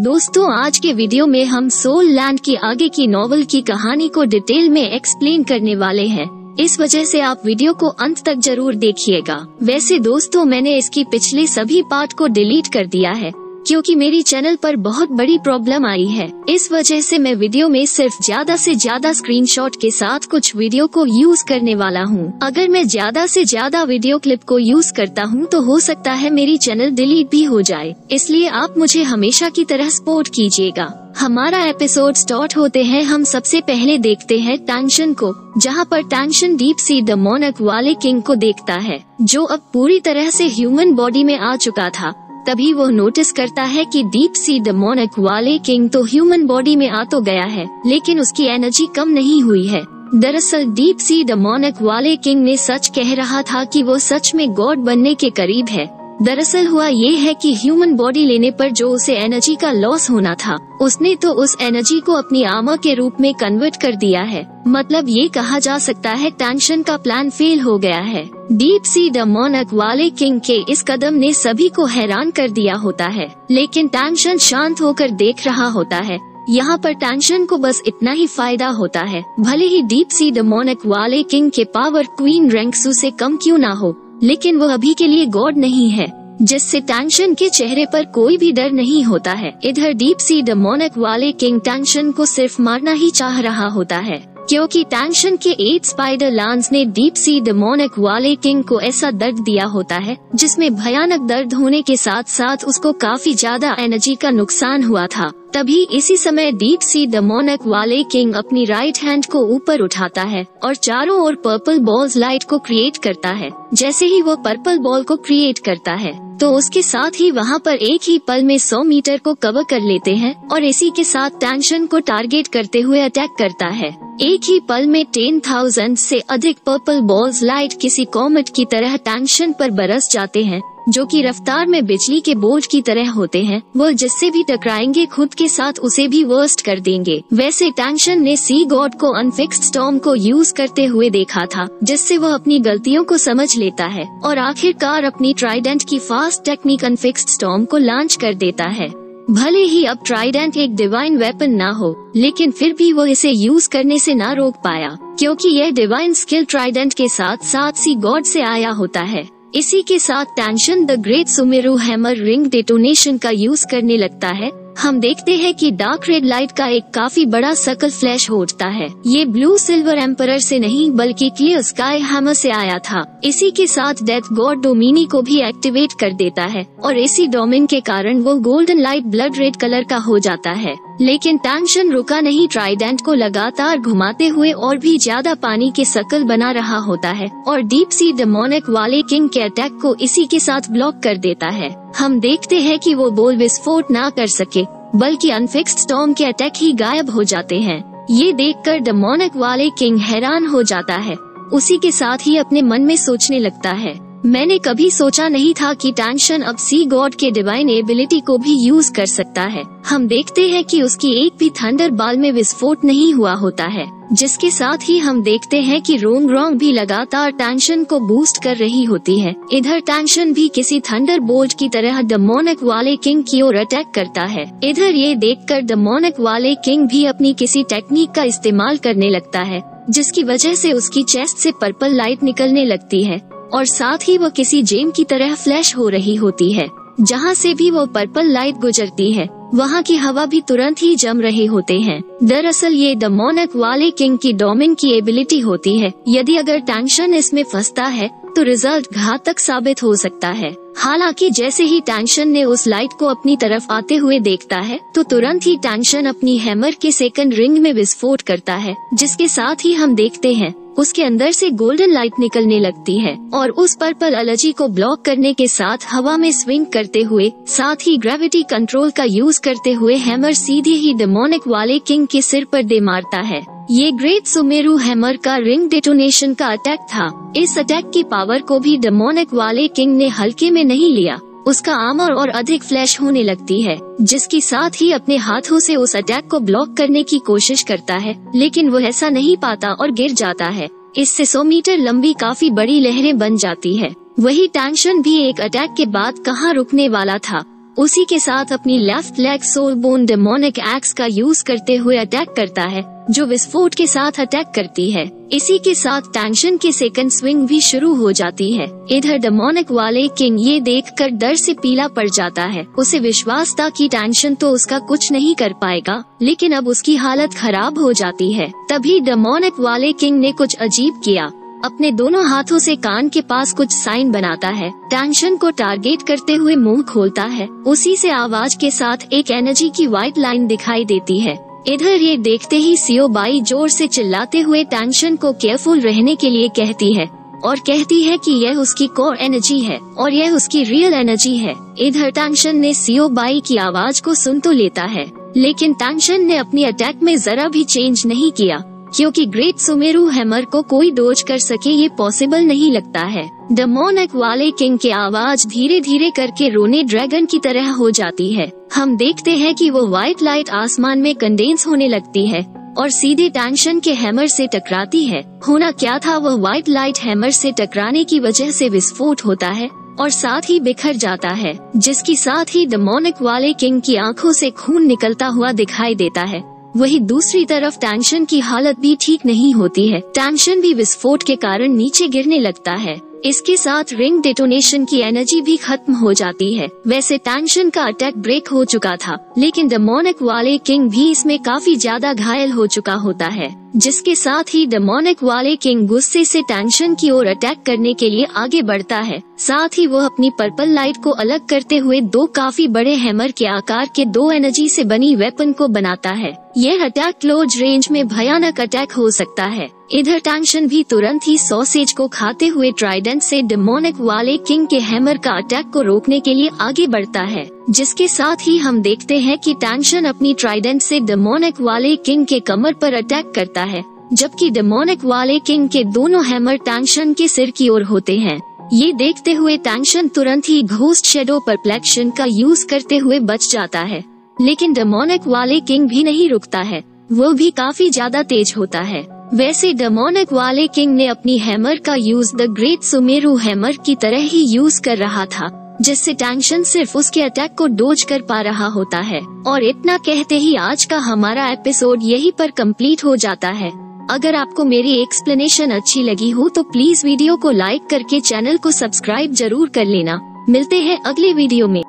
दोस्तों, आज के वीडियो में हम सोल लैंड की आगे की नॉवल की कहानी को डिटेल में एक्सप्लेन करने वाले हैं। इस वजह से आप वीडियो को अंत तक ज़रूर देखिएगा। वैसे दोस्तों, मैंने इसकी पिछले सभी पार्ट को डिलीट कर दिया है। क्योंकि मेरी चैनल पर बहुत बड़ी प्रॉब्लम आई है। इस वजह से मैं वीडियो में सिर्फ़ ज़्यादा से ज़्यादा स्क्रीनशॉट के साथ कुछ वीडियो को यूज़ करने वाला हूँ। अगर मैं ज़्यादा से ज़्यादा वीडियो क्लिप को यूज़ करता हूँ तो हो सकता है मेरी चैनल डिलीट भी हो जाए। इसलिए आप मुझे हमेशा की तरह सपोर्ट कीजिएगा। हमारा एपिसोड स्टार्ट होते हैं, हम सबसे पहले देखते हैं टेंशन को, जहाँ पर टेंशन डीप सी द मोनक वाले किंग को देखता है, जो अब पूरी तरह से ह्यूमन बॉडी में आ चुका था। तभी वो नोटिस करता है कि डीप सी द मोनक वाले किंग तो ह्यूमन बॉडी में आ तो गया है, लेकिन उसकी एनर्जी कम नहीं हुई है। दरअसल डीप सी द मोनक वाले किंग ने सच कह रहा था कि वो सच में गॉड बनने के करीब है। दरअसल हुआ ये है कि ह्यूमन बॉडी लेने पर जो उसे एनर्जी का लॉस होना था, उसने तो उस एनर्जी को अपनी आमा के रूप में कन्वर्ट कर दिया है। मतलब ये कहा जा सकता है टेंशन का प्लान फेल हो गया है। डीप सी द मोनक वाले किंग के इस कदम ने सभी को हैरान कर दिया होता है। लेकिन टेंशन शांत होकर देख रहा होता है। यहाँ पर टेंशन को बस इतना ही फ़ायदा होता है। भले ही डीप सी द मोनक वाले किंग के पावर क्वीन रैंक्सू से कम क्यों ना हो लेकिन वो अभी के लिए गॉड नहीं है, जिससे टेंशन के चेहरे पर कोई भी डर नहीं होता है। इधर डीप सी डमोनक मोनक वाले किंग टेंशन को सिर्फ़ मारना ही चाह रहा होता है। क्योंकि टेंशन के एट स्पाइडर लांस ने डीप सी द मोनक वाले किंग को ऐसा दर्द दिया होता है, जिसमें भयानक दर्द होने के साथ साथ उसको काफ़ी ज़्यादा एनर्जी का नुकसान हुआ था। तभी इसी समय डीप सी द मोनक वाले किंग अपनी राइट हैंड को ऊपर उठाता है और चारों ओर पर्पल बॉल्स लाइट को क्रिएट करता है। जैसे ही वो पर्पल बॉल को क्रिएट करता है तो उसके साथ ही वहाँ पर एक ही पल में 100 मीटर को कवर कर लेते हैं और इसी के साथ टेंशन को टारगेट करते हुए अटैक करता है। एक ही पल में टेन थाउज़ेंड से अधिक पर्पल बॉल्स लाइट किसी कॉमेट की तरह टेंशन पर बरस जाते हैं, जो कि रफ्तार में बिजली के बोझ की तरह होते हैं, वो जिससे भी टकराएँगे खुद के साथ उसे भी वर्स्ट कर देंगे। वैसे टेंशन ने सी गॉड को अनफिक्स्ड स्टॉर्म को यूज़ करते हुए देखा था, जिससे वह अपनी गलतियों को समझ लेता है, और आखिरकार अपनी ट्राइडेंट की फास्ट टेक्निक अनफिक्स्ड स्टॉर्म को लॉन्च कर देता है। भले ही अब ट्राइडेंट एक डिवाइन वेपन ना हो, लेकिन फिर भी वो इसे यूज़ करने से ना रोक पाया, क्योंकि यह डिवाइन स्किल ट्राइडेंट के साथ साथ सी गॉड से आया होता है। इसी के साथ tension the great Sumeru hammer ring detonation का यूज़ करने लगता है। हम देखते हैं कि डार्क रेड लाइट का एक काफ़ी बड़ा सकल फ्लैश होता है। ये ब्लू सिल्वर एम्पर से नहीं, बल्कि क्लियर स्काई हैमर से आया था। इसी के साथ डेथ गॉड डोमिनी को भी एक्टिवेट कर देता है, और इसी डोमिन के कारण वो golden light blood red colour का हो जाता है। लेकिन टेंशन रुका नहीं, ट्राइडेंट को लगातार घुमाते हुए और भी ज़्यादा पानी के सकल बना रहा होता है और डीप सी डेमोनिक वाले किंग के अटैक को इसी के साथ ब्लॉक कर देता है। हम देखते हैं कि वो बोल विस्फोट ना कर सके, बल्कि अनफिक्स्ड स्टॉर्म के अटैक ही गायब हो जाते हैं। ये देखकर डेमोनिक वाले किंग हैरान हो जाता है, उसी के साथ ही अपने मन में सोचने लगता है। मैंने कभी सोचा नहीं था कि टेंशन अब सी गॉड के डिवाइन एबिलिटी को भी यूज़ कर सकता है। हम देखते हैं कि उसकी एक भी थंडर बाल में विस्फोट नहीं हुआ होता है। जिसके साथ ही हम देखते हैं कि रोंग रोंग भी लगातार टेंशन को बूस्ट कर रही होती है। इधर टेंशन भी किसी थंडर बोल्ट की तरह डमोनक वाले किंग की ओर अटैक करता है। इधर ये देखकर डमोनक वाले किंग भी अपनी किसी टेक्निक का इस्तेमाल करने लगता है, जिसकी वजह से उसकी चेस्ट से पर्पल लाइट निकलने लगती है। और साथ ही वो किसी जेम की तरह फ्लैश हो रही होती है, जहाँ से भी वो पर्पल लाइट गुजरती है, वहाँ की हवा भी तुरंत ही जम रहे होते हैं। दरअसल ये द मोनक वाले किंग की डोमिन की एबिलिटी होती है। यदि अगर टेंशन इसमें फंसता है तो रिज़ल्ट घातक साबित हो सकता है। हालाँकि जैसे ही टेंशन ने उस लाइट को अपनी तरफ़ आते हुए देखता है तो तुरंत ही टेंशन अपनी हैमर के सेकंड रिंग में विस्फोट करता है, जिसके साथ ही हम देखते हैं। उसके अंदर से गोल्डन लाइट निकलने लगती है और उस पर्पल एलर्जी को ब्लॉक करने के साथ हवा में स्विंग करते हुए, साथ ही ग्रेविटी कंट्रोल का यूज़ करते हुए हैमर सीधे ही डेमोनिक वाले किंग के सिर पर दे मारता है। ये ग्रेट सुमेरु हैमर का रिंग डेटोनेशन का अटैक था। इस अटैक की पावर को भी डेमोनिक वाले किंग ने हल्के में नहीं लिया। उसका आमर और अधिक फ्लैश होने लगती है, जिसकी साथ ही अपने हाथों से उस अटैक को ब्लॉक करने की कोशिश करता है, लेकिन वो ऐसा नहीं पाता और गिर जाता है। इससे सौ मीटर लंबी काफ़ी बड़ी लहरें बन जाती है। वही टेंशन भी एक अटैक के बाद कहाँ रुकने वाला था। उसी के साथ अपनी left leg soul bone demonic axe का यूज़ करते हुए अटैक करता है। जो विस्फोट के साथ अटैक करती है। इसी के साथ टेंशन की सेकंड स्विंग भी शुरू हो जाती है। इधर डेमोनिक वाले किंग ये देखकर डर से पीला पड़ जाता है। उसे विश्वास था कि टेंशन तो उसका कुछ नहीं कर पाएगा, लेकिन अब उसकी हालत खराब हो जाती है। तभी डेमोनिक वाले किंग ने कुछ अजीब किया। अपने दोनों हाथों से कान के पास कुछ साइन बनाता है। टेंशन को टारगेट करते हुए मुँह खोलता है। उसी से आवाज़ के साथ एक एनर्जी की व्हाइट लाइन दिखाई देती है। इधर ये देखते ही सीओ बाई ज़ोर से चिल्लाते हुए टेंशन को केयरफुल रहने के लिए कहती है, और कहती है कि यह उसकी कोर एनर्जी है, और यह उसकी रियल एनर्जी है। इधर टेंशन ने सीओ बाई की आवाज़ को सुन तो लेता है, लेकिन टेंशन ने अपनी अटैक में जरा भी चेंज नहीं किया। क्योंकि ग्रेट सुमेरु हैमर को कोई डोज कर सके ये पॉसिबल नहीं लगता है। डेमोनिक वाले किंग की आवाज़ धीरे धीरे करके रोने ड्रैगन की तरह हो जाती है। हम देखते हैं कि वो व्हाइट लाइट आसमान में कंडेंस होने लगती है, और सीधे टेंशन के हैमर से टकराती है। होना क्या था वह व्हाइट लाइट हैमर से टकराने की वजह से विस्फोट होता है, और साथ ही बिखर जाता है, जिसकी साथ ही डेमोनिक वाले किंग की आँखों से खून निकलता हुआ दिखाई देता है। वही दूसरी तरफ़ टेंशन की हालत भी ठीक नहीं होती है। टेंशन भी विस्फोट के कारण नीचे गिरने लगता है। इसके साथ रिंग डेटोनेशन की एनर्जी भी खत्म हो जाती है। वैसे टेंशन का अटैक ब्रेक हो चुका था, लेकिन द डेमोनिक वाले किंग भी इसमें काफ़ी ज़्यादा घायल हो चुका होता है। जिसके साथ ही डेमोनिक वाले किंग गुस्से से टेंशन की ओर अटैक करने के लिए आगे बढ़ता है। साथ ही वो अपनी पर्पल लाइट को अलग करते हुए दो काफ़ी बड़े हैमर के आकार के दो एनर्जी से बनी वेपन को बनाता है। यह अटैक क्लोज रेंज में भयानक अटैक हो सकता है। इधर टेंशन भी तुरंत ही सॉसेज को खाते हुए ट्राइडेंट से डेमोनिक वाले किंग के हैमर का अटैक को रोकने के लिए आगे बढ़ता है। जिसके साथ ही हम देखते हैं कि टेंशन अपनी ट्राइडेंट से डेमोनिक वाले किंग के कमर पर अटैक करता है, जबकि डेमोनिक वाले किंग के दोनों हैमर टेंशन के सिर की ओर होते हैं। ये देखते हुए टेंशन तुरंत ही घोस्ट शेडो पर परप्लेक्शन का यूज़ करते हुए बच जाता है। लेकिन डेमोनिक वाले किंग भी नहीं रुकता है, वो भी काफ़ी ज़्यादा तेज होता है। वैसे डेमोनिक वाले किंग ने अपनी हैमर का use the great Sumeru hammer की तरह ही यूज़ कर रहा था। जिससे टेंशन सिर्फ़ उसके अटैक को डोज कर पा रहा होता है। और इतना कहते ही आज का हमारा एपिसोड यही पर कंप्लीट हो जाता है। अगर आपको मेरी एक्सप्लेनेशन अच्छी लगी हो तो प्लीज़ वीडियो को लाइक करके चैनल को सब्सक्राइब ज़रूर कर लेना। मिलते हैं अगले वीडियो में।